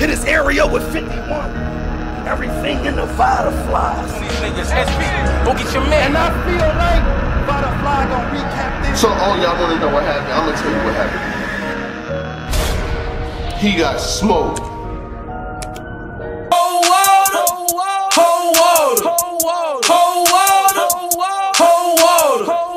in this area with 51. Everything in the fireflies. Go get your man. And I feel like Vada Fly gonna recap this. So, all y'all want to know what happened? I'm gonna tell you what happened. He got smoked.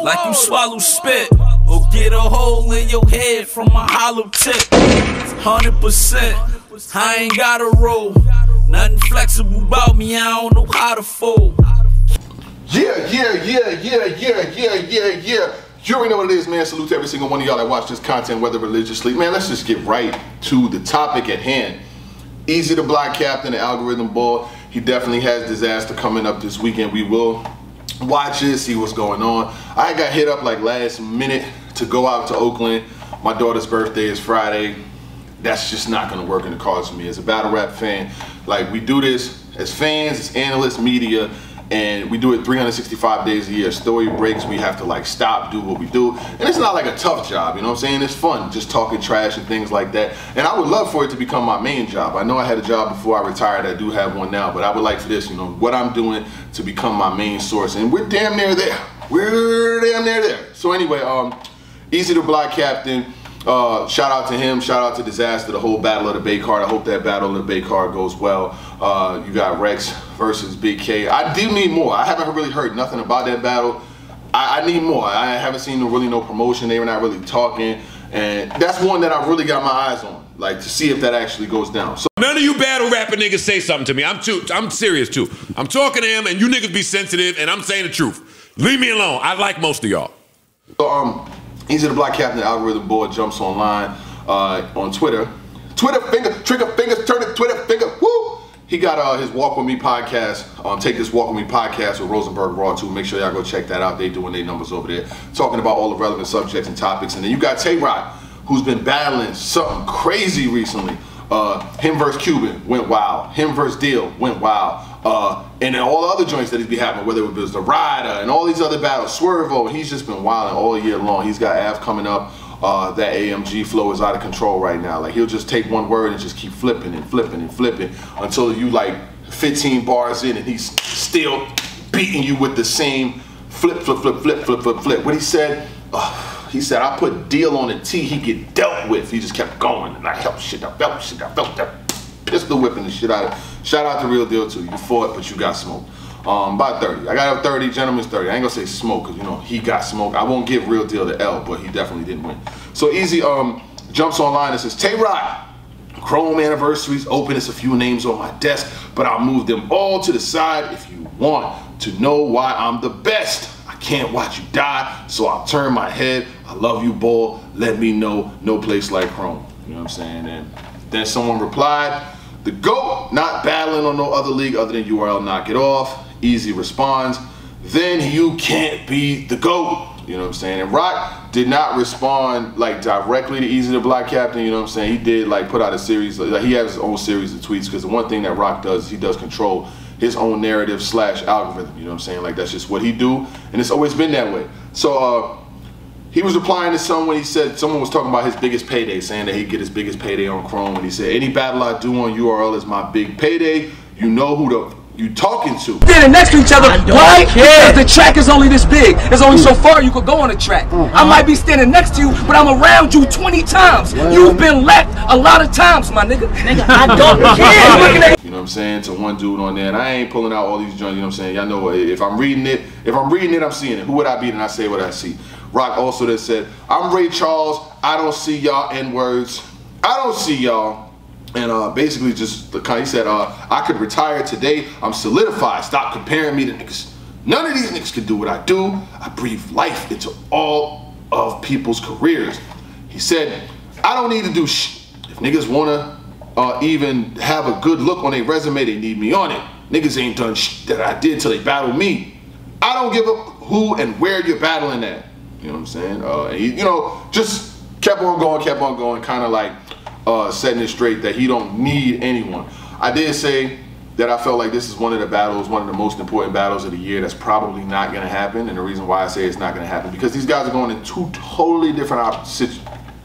Like you swallow spit or get a hole in your head from a hollow tip. Hundred percent, I ain't got a roll. Nothing flexible about me, I don't know how to fold. Yeah, yeah, yeah, yeah, yeah, yeah, yeah, yeah. You already know what it is, man. Salute to every single one of y'all that watch this content, whether religiously. Man, let's just get right to the topic at hand. Eazy to block captain, the algorithm ball. He definitely has disaster coming up this weekend. We will watch it, see what's going on. I got hit up like last minute to go out to Oakland. My daughter's birthday is Friday. That's just not gonna work in the cards for me. As a battle rap fan, like we do this as fans, as analysts, media, and we do it 365 days a year. Story breaks, we have to like stop, do what we do. And it's not like a tough job, you know what I'm saying? It's fun, just talking trash and things like that. And I would love for it to become my main job. I know I had a job before I retired, I do have one now, but I would like for this, you know, what I'm doing to become my main source. And we're damn near there. We're damn near there. So anyway, um, Eazy to Block Captain. Uh, shout out to him. Shout out to Disaster. The whole Battle of the Bay card. I hope that Battle of the Bay card goes well. Uh, you got Rex versus Bigg K. I do need more. I haven't really heard nothing about that battle. I, I need more. I haven't seen really no promotion. They were not really talking, and that's one that I really got my eyes on, like to see if that actually goes down. So None of you battle rapping niggas say something to me. I'm too. I'm serious too. I'm talking to him, and you niggas be sensitive, and I'm saying the truth. Leave me alone. I like most of y'all. So, um, Eazy to Block Captain, algorithm board jumps online uh, on Twitter. Twitter finger, trigger fingers, turn it, Twitter finger, woo! He got uh, his Walk With Me podcast, um, Take This Walk With Me podcast with Rosenberg Raw too. Make sure y'all go check that out. They doing their numbers over there, talking about all the relevant subjects and topics. And then you got Tay Roc, who's been battling something crazy recently. Uh, him versus Cuban went wild. Him versus Deal went wild. Uh, and then all the other joints that he's be having, whether it was the Rider and all these other battles, Swervo, he's just been wilding all year long. He's got Ave coming up. Uh, that AMG flow is out of control right now. Like he'll just take one word and just keep flipping and flipping and flipping until you like 15 bars in and he's still beating you with the same flip, flip, flip, flip, flip, flip, flip. What he said, uh, he said, I put deal on a T he get dealt with. He just kept going and I felt shit, I felt shit, I felt that pistol whipping the shit out of Shout out to Real Deal too. You fought, but you got smoked. Um, about 30. I got a 30, gentleman's 30. I ain't gonna say smoke, cause you know, he got smoked. I won't give Real Deal the L, but he definitely didn't win. So Eazy um, jumps online and says, Tay Roc, Chrome anniversaries, open, it's a few names on my desk, but I'll move them all to the side if you want to know why I'm the best. I can't watch you die, so I'll turn my head. I love you, bull. Let me know, no place like Chrome. You know what I'm saying? And then someone replied, the GOAT not battling on no other league other than URL knock it off. Eazy responds, then you can't be the GOAT. You know what I'm saying? And Roc did not respond like directly to Eazy the Block Captain. You know what I'm saying? He did like put out a series. Like, he has his own series of tweets because the one thing that Roc does is he does control his own narrative slash algorithm. You know what I'm saying? Like that's just what he do, and it's always been that way. So uh, he was replying to someone. He said someone was talking about his biggest payday, saying that he'd get his biggest payday on Chrome, and he said any battle I do on URL is my big payday. You know who the you talking to? Standing next to each other. Why? Because the track is only this big. There's only so mm. far you could go on a track. I might be standing next to you, but I'm around you 20 times. You've been left a lot of times, my nigga. Nigga, I don't care. Looking You know what I'm saying? To one dude on there, and I ain't pulling out all these joints. You know what I'm saying? Y'all know if I'm reading it, if I'm reading it, I'm seeing it. Who would I be? And I say what I see. Roc also that said, I'm Ray Charles. I don't see y'all N words. I don't see y'all. And uh, basically just the kind he said, uh, I could retire today. I'm solidified. Stop comparing me to niggas. None of these niggas can do what I do. I breathe life into all of people's careers. He said, I don't need to do shit. If niggas wanna uh, even have a good look on their resume, they need me on it. Niggas ain't done shit that I did till they battled me. I don't give a who and where you're battling at. You know what I'm saying? Uh, and he, you know, just kept on going, kept on going, kind of like uh, setting it straight that he don't need anyone. I did say that I felt like this is one of the battles, one of the most important battles of the year that's probably not going to happen. And the reason why I say it's not going to happen because these guys are going in two totally different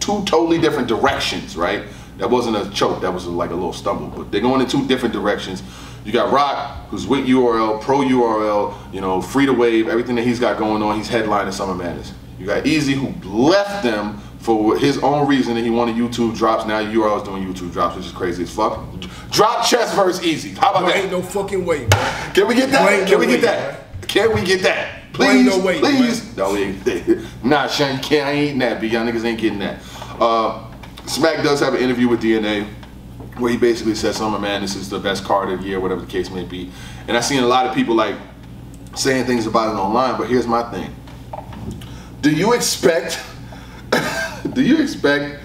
two totally different directions, right? That wasn't a choke. That was like a little stumble. But they're going in two different directions. You got Roc, who's with URL, pro URL, you know, free to wave, everything that he's got going on. He's headlining Summer Madness. You got Eazy, who left them for his own reason that he wanted YouTube drops. Now URL is doing YouTube drops, which is crazy as fuck. Drop chess versus Eazy. How about There that? ain't no fucking way, man. Can we get that? ain't Can no we get way, that? Can we get that? There ain't Please, no way, please. No, we ain't. Nah, you can't. I ain't eating that. But y'all niggas ain't getting that. Uh, Smack does have an interview with DNA where he basically says, "Summer Madness is the best card of the year, whatever the case may be." And I've seen a lot of people like saying things about it online. But here's my thing: Do you expect? do you expect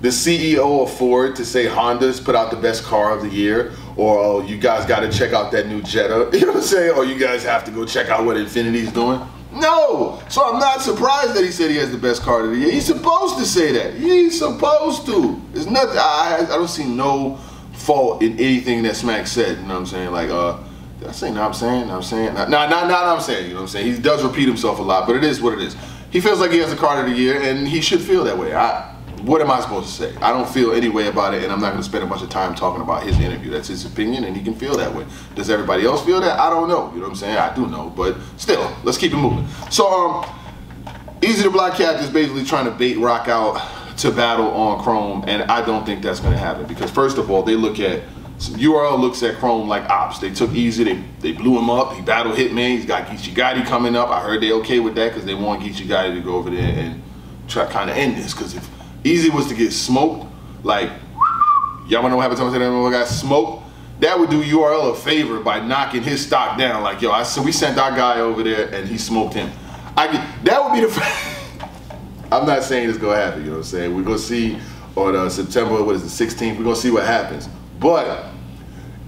the CEO of Ford to say Honda's put out the best car of the year, or oh, you guys got to check out that new Jetta? You know what I'm saying? Or you guys have to go check out what Infiniti's doing? No. So I'm not surprised that he said he has the best card of the year. He's supposed to say that. He's supposed to. There's nothing. I, I don't see no fault in anything that Smack said. You know what I'm saying? Like, uh, did I say no? I'm saying. I'm saying. No, no, no, no, I'm saying. You know what I'm saying? He does repeat himself a lot, but it is what it is. He feels like he has the card of the year, and he should feel that way. I. What am I supposed to say? I don't feel any way about it, and I'm not going to spend a bunch of time talking about his interview. That's his opinion, and he can feel that way. Does everybody else feel that? I don't know. You know what I'm saying? I do know, but still, let's keep it moving. So, um, Eazy the Black Cat is basically trying to bait Roc out to battle on Chrome, and I don't think that's going to happen because first of all, they look at URL looks at Chrome like ops. They took Eazy, they they blew him up. He battled Hitman. He's got Geechi Gotti coming up. I heard they okay with that because they want Geechi Gotti to go over there and try kind of end this. Because if Eazy was to get smoked, like y'all wanna know what happened to him? That got smoked. That would do URL a favor by knocking his stock down. Like yo, I so we sent our guy over there and he smoked him. I get, that would be the. I'm not saying it's gonna happen. You know what I'm saying? We're gonna see on uh, September what is the 16th. We're gonna see what happens. But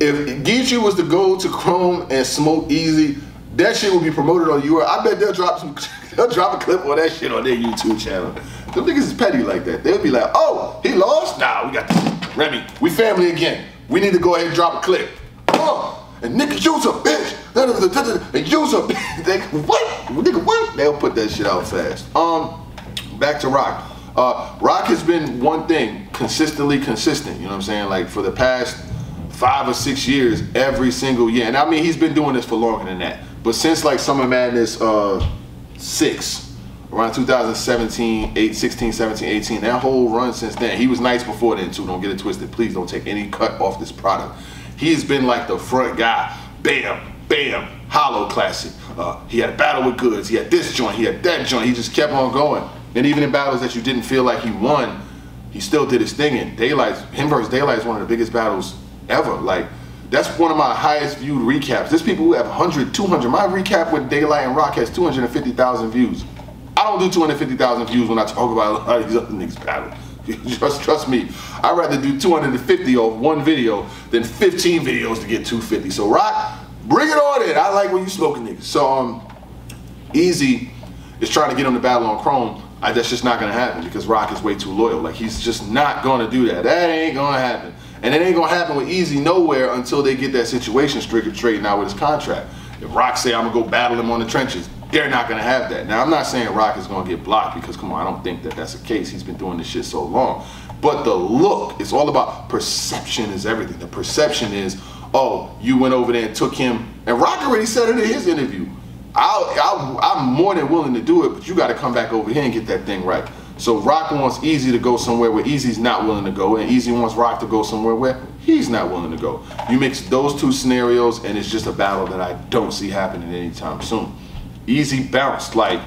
if Geechi was to go to Chrome and smoke Eazy, that shit would be promoted on URL. I bet they'll drop some. They'll drop a clip on that shit on their YouTube channel. Them niggas is petty like that. They'll be like, oh, he lost? Nah, we got. Remy, we family again. We need to go ahead and drop a clip. Oh, and nigga, you's a bitch. And you's a bitch. They, what? Nigga, what? They'll put that shit out fast. Um, back to Roc. Uh, Roc has been one thing, consistently consistent. You know what I'm saying? Like for the past five or six years, every single year. And I mean, he's been doing this for longer than that. But since like Summer Madness uh, six, around 2017, 8, 16, 17, 18, that whole run since then, he was nice before then too. Don't get it twisted. Please don't take any cut off this product. He has been like the front guy. Bam, bam, hollow classic. Uh, he had a battle with Goodz. He had this joint. He had that joint. He just kept on going. And even in battles that you didn't feel like he won, he still did his thing. And Daylight, him versus Daylight is one of the biggest battles ever. Like, that's one of my highest viewed recaps. There's people who have 100, 200. My recap with Daylight and Roc has 250,000 views. I don't do 250,000 views when I talk about a lot of these other niggas battle. Just trust me. I'd rather do 250 of one video than 15 videos to get 250. So Roc, bring it on in. I like when you smoking niggas. So um, Eazy is trying to get him to battle on Chrome. I, that's just not gonna happen because Roc is way too loyal. Like he's just not gonna do that. That ain't gonna happen. And it ain't gonna happen with Eazy nowhere until they get that situation straightened out with his contract. If Roc say I'm gonna go battle him on the trenches, they're not gonna have that. Now I'm not saying Roc is gonna get blocked because come on, I don't think that that's the case. He's been doing this shit so long. But the look, it's all about perception is everything. The perception is, oh, you went over there and took him. And Roc already said it in his interview. I'll, I'll, I'm more than willing to do it, but you got to come back over here and get that thing right. So Roc wants Eazy to go somewhere where Eazy's not willing to go, and Eazy wants Roc to go somewhere where he's not willing to go. You mix those two scenarios, and it's just a battle that I don't see happening anytime soon. Eazy bounced like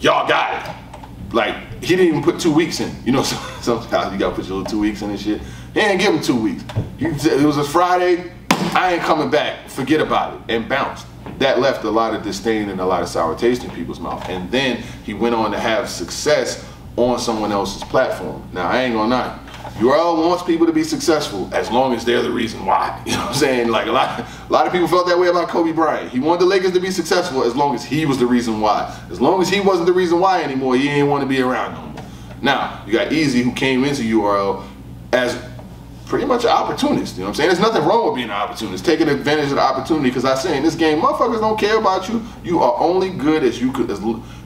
y'all got it. Like he didn't even put two weeks in. You know, sometimes you gotta put your little two weeks in and shit. He didn't give him two weeks. He it was a Friday. I ain't coming back. Forget about it, and bounced. That left a lot of disdain and a lot of sour taste in people's mouth. And then he went on to have success on someone else's platform. Now I ain't gonna lie. URL wants people to be successful as long as they're the reason why. You know what I'm saying? Like a lot, a lot of people felt that way about Kobe Bryant. He wanted the Lakers to be successful as long as he was the reason why. As long as he wasn't the reason why anymore, he didn't want to be around no more. Now you got Eazy who came into URL as pretty much an opportunist. You know what I'm saying? There's nothing wrong with being an opportunist, taking advantage of the opportunity. Because I say in this game, motherfuckers don't care about you. You are only good as you could. As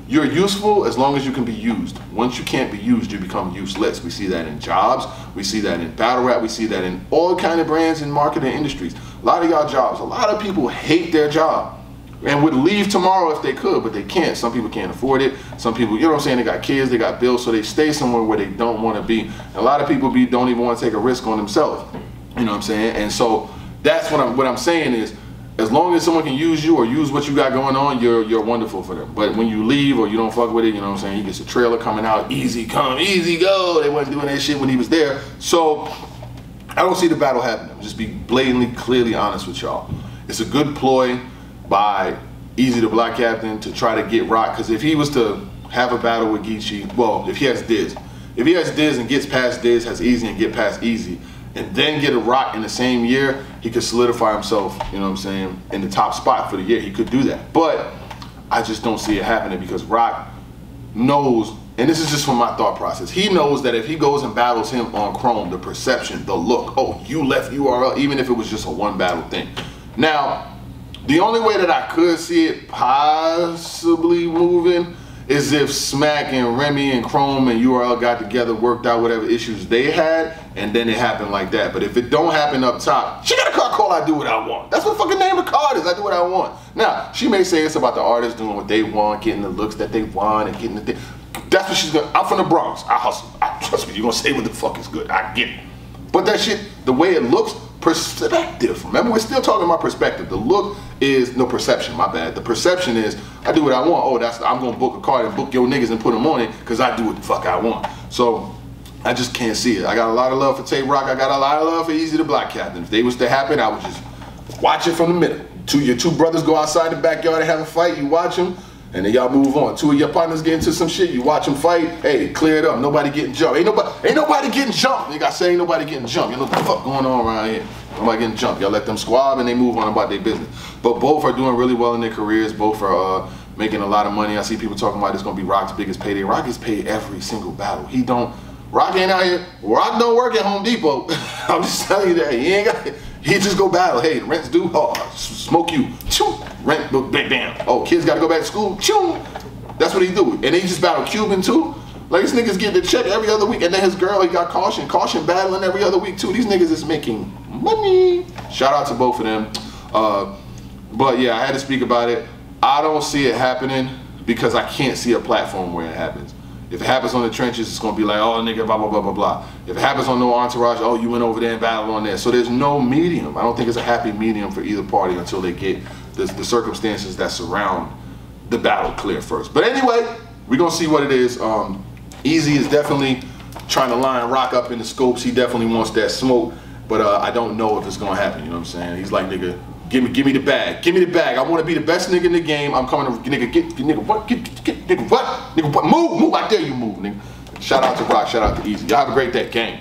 you're useful as long as you can be used. Once you can't be used, you become useless. We see that in jobs, we see that in battle rap, we see that in all kind of brands and marketing industries. A lot of y'all jobs, a lot of people hate their job and would leave tomorrow if they could, but they can't. Some people can't afford it. Some people, you know what I'm saying, they got kids, they got bills, so they stay somewhere where they don't want to be. And a lot of people be don't even want to take a risk on themselves. You know what I'm saying? And so that's what I'm what I'm saying is as long as someone can use you or use what you got going on, you're you're wonderful for them. But when you leave or you don't fuck with it, you know what I'm saying? He gets a trailer coming out, easy come, easy go. They wasn't doing that shit when he was there. So I don't see the battle happening. Just be blatantly, clearly honest with y'all. It's a good ploy by Eazy the Block Captain to try to get Roc. Because if he was to have a battle with Geechi, well, if he has Diz, if he has Diz and gets past Diz, has Eazy and get past Eazy, and then get a Roc in the same year, he could solidify himself, you know what I'm saying, in the top spot for the year. He could do that. But I just don't see it happening because Roc knows, and this is just from my thought process, he knows that if he goes and battles him on Chrome, the perception, the look, oh, you left URL, even if it was just a one battle thing. Now, the only way that I could see it possibly moving is if Smack and Remy and Chrome and URL got together, worked out whatever issues they had, and then it happened like that. But if it don't happen up top, she got a card call, I Do What I Want. That's what fucking name of card is. I do what I want. Now, she may say it's about the artist doing what they want, getting the looks that they want, and getting the thing. That's what she's gonna. I'm from the Bronx. I hustle. I, trust me, you're gonna say what the fuck is good. I get it. But that shit, the way it looks, perspective. Remember, we're still talking about perspective. The look is no perception. My bad. The perception is I do what I want. Oh, that's I'm gonna book a card and book your niggas and put them on it because I do what the fuck I want. So I just can't see it. I got a lot of love for Tay Roc. I got a lot of love for Eazy the Block Captain. If they was to happen, I would just watch it from the middle. Two your two brothers go outside the backyard and have a fight. You watch them. And then y'all move on. Two of your partners get into some shit. You watch them fight. Hey, clear it up. Nobody getting jumped. Ain't nobody. Ain't nobody getting jumped. Nigga, I say ain't nobody getting jumped. You know what the fuck going on around here? Nobody getting jumped. Y'all let them squab and they move on about their business. But both are doing really well in their careers. Both are uh, making a lot of money. I see people talking about it's gonna be Roc's biggest payday. Roc gets paid every single battle. He don't. Roc ain't out here. Roc don't work at Home Depot. I'm just telling you that. He ain't got. He just go battle. Hey, rent's due. Oh, smoke you. Choo. Rent. Bam. Bam. Oh, kids got to go back to school. Choo. That's what he do. And he just battle Cuban too. Like these niggas get the check every other week, and then his girl he got caution, caution battling every other week too. These niggas is making money. Shout out to both of them. Uh, but yeah, I had to speak about it. I don't see it happening because I can't see a platform where it happens. If it happens on the trenches, it's gonna be like, oh nigga, blah blah blah blah blah. If it happens on no entourage, oh you went over there and battled on there. So there's no medium. I don't think it's a happy medium for either party until they get the, the circumstances that surround the battle clear first. But anyway, we're gonna see what it is. Um, Eazy is definitely trying to line Roc up in the scopes. He definitely wants that smoke, but uh, I don't know if it's gonna happen. You know what I'm saying? He's like, nigga, give me, give me the bag, give me the bag. I want to be the best nigga in the game. I'm coming to nigga, get, nigga, what, get, get, nigga, what, nigga, what, move, move. I dare you move, nigga. Shout out to Roc, shout out to Eazy. Y'all have a great day, gang.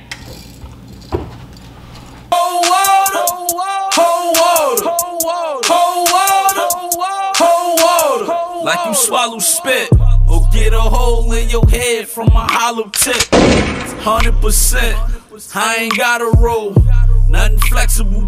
Like you swallow spit or get a hole in your head from a hollow tip. 100%. I ain't got a roll, nothing flexible.